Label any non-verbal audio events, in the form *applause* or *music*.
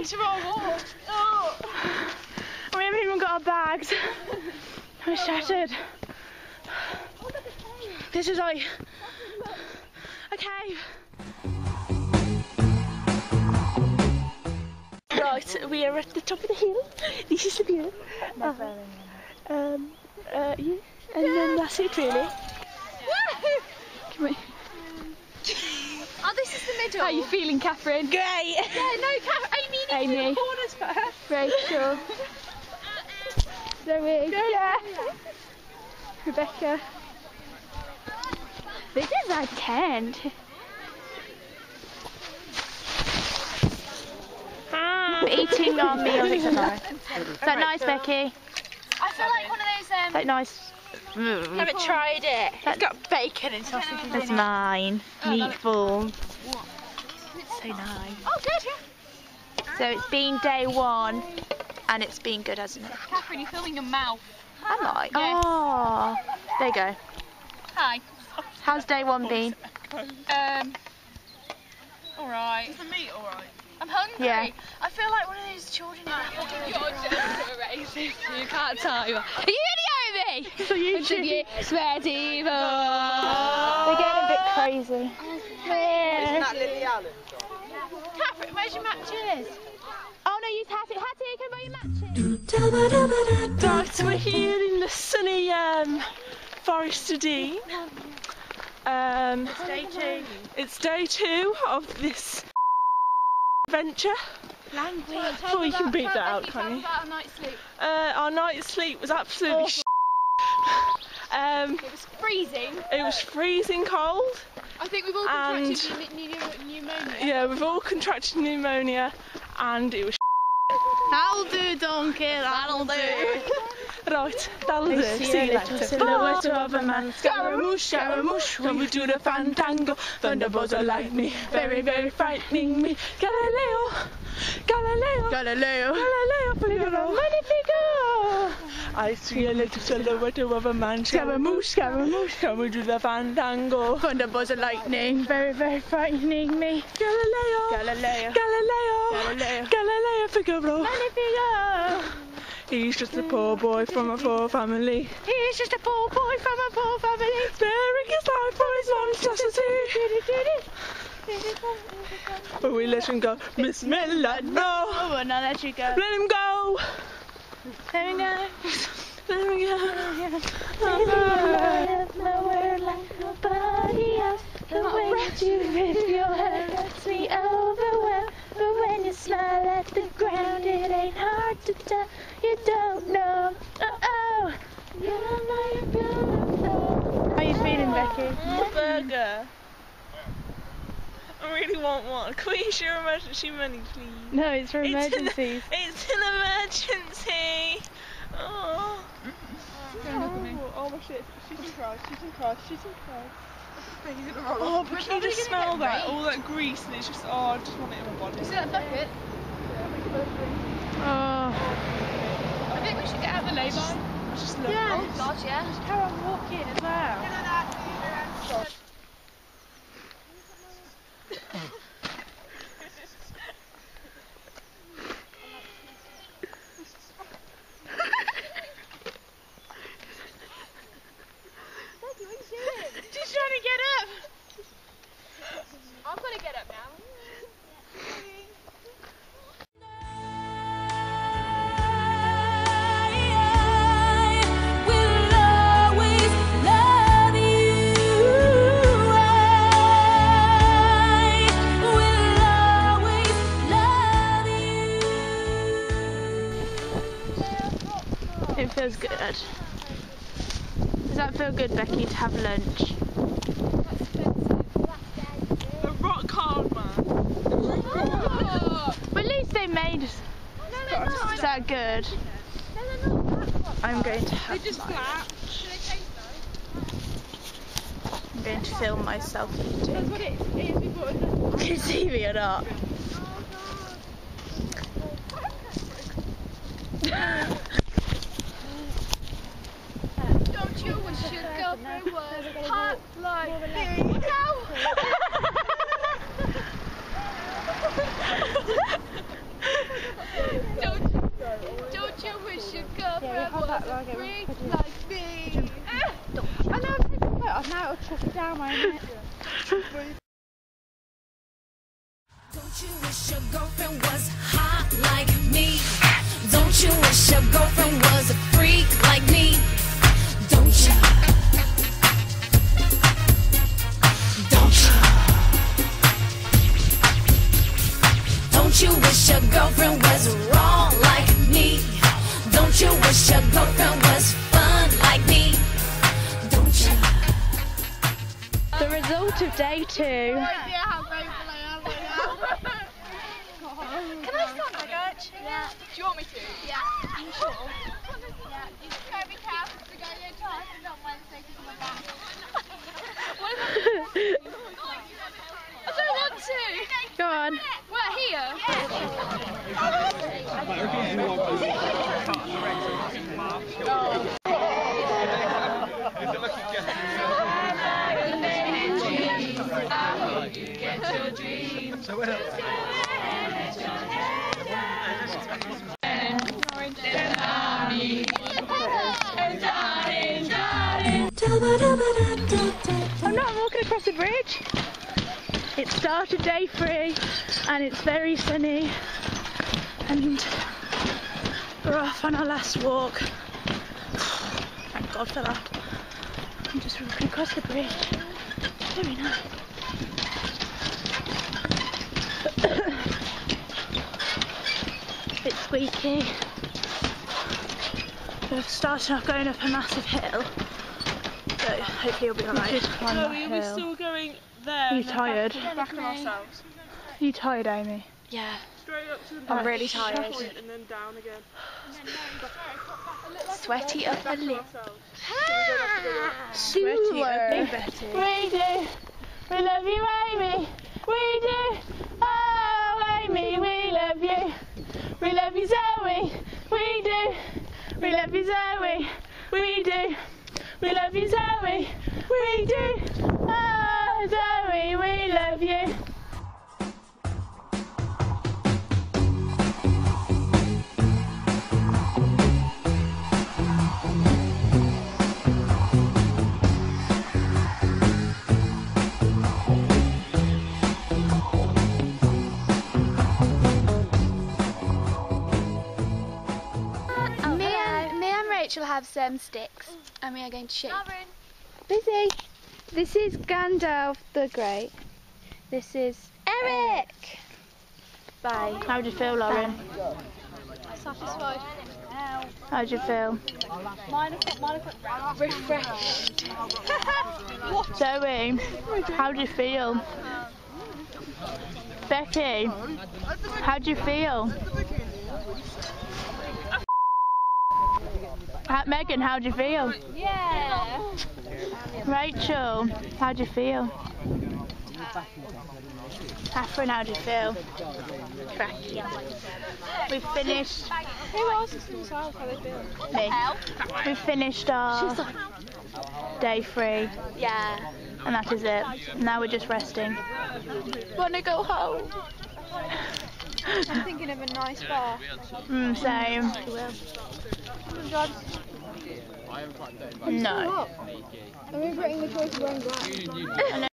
one, and we're shattered. Oh. We haven't even got our bags. We're shattered. This is like a cave. Right, we are at the top of the hill. *laughs* This is the view. Uh, um, uh, yeah. And then that's it really. Come on. Oh, this is the middle. How are you feeling, Catherine? Great. Yeah, no, Kath, Amy Amy. the corners first. Rachel. Zoe. Yeah. Rebecca. This is our tent. We're eating our meals *laughs* tonight. Is that nice, Becky? I feel like one of those. Is Um, that nice? haven't tried it. It's got bacon and sausage. That's in it. mine. Meatballs. So nice. Oh, good. Yeah. So it's been day one, and it's been good, hasn't it? Catherine, you're filming your mouth. Am I? Yes. Oh, there you go. Hi. How's day one been? Um. All right. Is the meat all right? I'm hungry. Yeah. I feel like one of those children. *laughs* You're just racist. *laughs* You can't tell. Are you videoing me? For YouTube. Sweaty boy. They're getting a bit crazy. It's not Lily Allen. Catherine, where's your matches? Oh no, use Hattie. Hattie, can I buy your matches? Right, we're here in the sunny um, Forest of Dean. Um, Day two. it's day two of this adventure. Language. Oh, you can beat that out, can't you? About a night's sleep. Uh, our night's sleep was absolutely sh- *laughs* um, It was freezing. It was freezing cold. I think we've all contracted pneu- pneu- pneumonia. Yeah, we've all contracted pneumonia, and it was. That'll do, donkey. That'll do. Right, that'll do. See you later. silhouette of a man. Scaramouche, Scaramouche, when we do the fandango, thunderbolts are lightning, very, very frightening me. Galileo, Galileo, Galileo. Galileo, Figaro, Magnifico. I see a little silhouette of a man. Scaramouche, Scaramouche, can we do the fandango? Thunderbolts and lightning. Very, very frightening me. Galileo, Galileo. Galileo, Galileo. Galileo Figaro. Magnifico. He's just a poor boy from a poor family. He's just a poor boy from a poor family. Sparing his life for his monstrosity. But we let him go. Bismillah, no. Oh, and I'll let you go. Let him go. There we go. Let him go. Nowhere like nobody else. The way that you lift your head gets me overwhelmed. But when you smile at the ground, it ain't hard to tell. You don't know. Uh oh. You don't know you're beautiful. How you feeling, Becky? Burger. I really want one. Can we use your emergency money, please? No, it's for It's an- emergencies. It's an emergency. Oh. Oh, oh my shit. She's in Christ. She's in Christ. She's in Christ. Oh, but can you just smell that? All that grease and it's just, oh, I just want it in my body. See that bucket? Oh. I think we should get out of the lay-by. Just love Yeah. it. Oh, God, yeah. Just carry on walking as well. She's trying to get up. I'm gonna get up now. It feels good. Does that feel good, Becky, to have lunch? The rock hard man. But at least they made us. Is that? I'm going to have Just mine. flat. I'm going to film myself eating. What it is before Can you see me or not? Don't you wish your girlfriend was hot like me? No. *laughs* *laughs* Don't, don't you wish your girlfriend was a freak like me? I know I've taken it off, now it'll chuck it down, won't it? Don't you wish your girlfriend was hot like me? Don't you wish your girlfriend was a freak like me? Don't you? Don't you? Don't you wish your girlfriend was wish your girlfriend was fun like me? Don't you? The result of day two. *laughs* Can I start my coach? Yeah. Do you want me to? Yeah. Are you sure? Yeah. *laughs* *laughs* You just gotta be careful to go to your classes on Wednesday because of my back. I don't want to. Go on. We're here. I'm not walking across the bridge. It's started day three and it's very sunny and we're off on our last walk. Thank God for that. I'm just walking across the bridge. Very nice. *laughs* Bit squeaky. We've started off going up a massive hill. So hopefully it'll be alright. Climb No, we were hill. still going there. You tired? Back, back on ourselves. You tired, Amy? Yeah. Up to the I'm really tired. point, And then down again. Sweaty upper Back on lip. ourselves. So we don't have to go down. Sweaty, Betty. We do. We love you, Amy. We do. Oh, Amy, we love you. We love you, Zoe. We do. We love you, Zoe. We do. We love you, Zoe. We do. Oh, Zoe, we love you. Have some sticks and we are going to shake. Busy. This is Gandalf the Great. This is Eric. Bye. How do you feel, Lauren? Satisfied. How do you feel? Refreshed. *laughs* Zoe, how do you feel? Becky, how do you feel? Uh, Megan, how'd you feel? Yeah. Rachel, how'd you feel? Catherine, how do you feel? Cracky. We've finished. Who asks themselves how they feel? Me. We've finished our day three, Yeah. and that is it. Now we're just resting. Wanna go home? I'm thinking of a nice bar. Mm, same. No. I'm regretting the choice of wearing black. I know